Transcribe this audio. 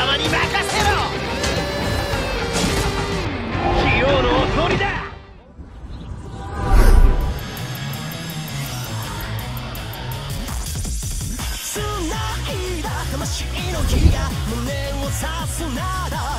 様に任せろ。器用のお通りだ。つないだ。魂の火が胸を刺すなら。